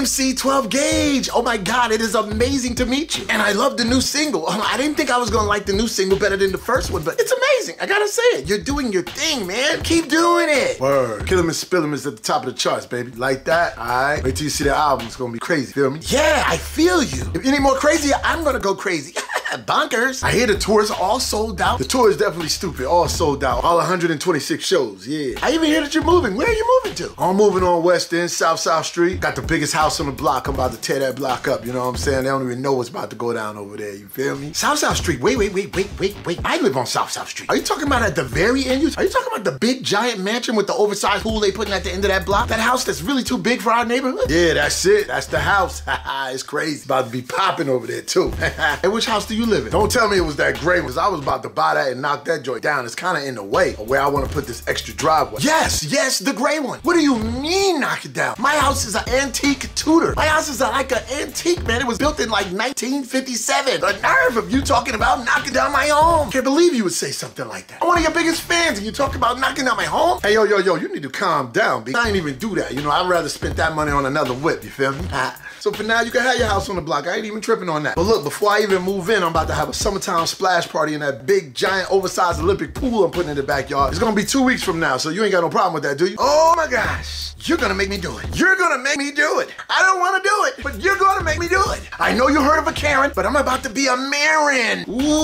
MC 12 Gauge. Oh my God, it is amazing to meet you. And I love the new single. Oh, I didn't think I was gonna like the new single better than the first one, but it's amazing. I gotta say it. You're doing your thing, man. Keep doing it. Word. Kill 'em and spill 'em is at the top of the charts, baby. Like that? All right. Wait till you see the album. It's gonna be crazy. Feel me? Yeah, I feel you. If you need more crazy, I'm gonna go crazy. Bonkers. I hear the tours are all sold out. The tour is definitely stupid. All sold out. All 126 shows. Yeah. I even hear that you're moving. Where are you moving to? I'm moving on West End, South South Street. Got the biggest house on the block. I'm about to tear that block up. You know what I'm saying? They don't even know what's about to go down over there. You feel me? South South Street. Wait, wait, wait, wait, wait, wait. I live on South South Street. Are you talking about at the very end? Are you talking about the big giant mansion with the oversized pool they putting at the end of that block? That house that's really too big for our neighborhood? Yeah, that's it. That's the house. it's crazy. About to be popping over there too. hey, which house do you live in? Don't tell me it was that gray one, because I was about to buy that and knock that joint down. It's kind of in the way of where I want to put this extra driveway. Yes, yes, the gray one. What do you mean knock it down? My house is an antique Tudor. My house is a, like an antique, man. It was built in like 1957. The nerve of you talking about knocking down my home. Can't believe you would say something like that. I'm one of your biggest fans and you talk about knocking down my home? Hey, yo, yo, yo, you need to calm down, B. I ain't even do that. You know, I'd rather spend that money on another whip, you feel me? so for now, you can have your house on the block. I ain't even tripping on that. But look, before I even move in, I'm about to have a summertime splash party in that big, giant, oversized Olympic pool I'm putting in the backyard. It's gonna be two weeks from now, so you ain't got no problem with that, do you? Oh my gosh. You're gonna make me do it. You're gonna make me do it. I don't wanna do it, but you're gonna make me do it. I know you heard of a Karen, but I'm about to be a Marin. Ooh, 911.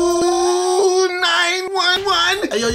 Hey,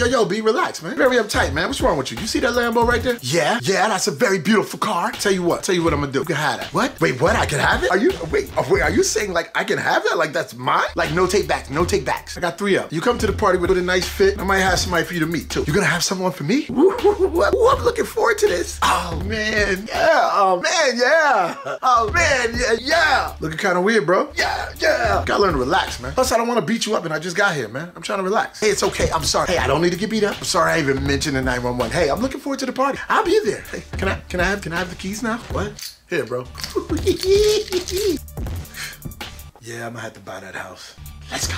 yo, yo, be relaxed, man. Very uptight, man. What's wrong with you? You see that Lambo right there? Yeah, yeah, that's a very beautiful car. Tell you what, tell you what I'm gonna do. You can have that. What? Wait, what? I can have it? Are you, wait, oh, wait, are you saying like I can have that? Like that's mine? Like no take backs, no take backs. I got three of them. You come to the party with a nice fit, I might have somebody for you to meet too. You gonna have someone for me? Ooh, I'm looking forward to this. Oh man, yeah, oh man, yeah. Oh man, yeah, yeah. Looking kind of weird, bro. Yeah, yeah. Gotta learn to relax, man. Plus, I don't want to beat you up and I just got here, man. I'm trying to relax. Hey, it's okay. I'm sorry. Hey, I don't need to get beat up. I'm sorry I even mentioned the 911. Hey, I'm looking forward to the party. I'll be there. Hey, can I can I have can I have the keys now? What? Here, bro. yeah, I'm gonna have to buy that house. Let's go.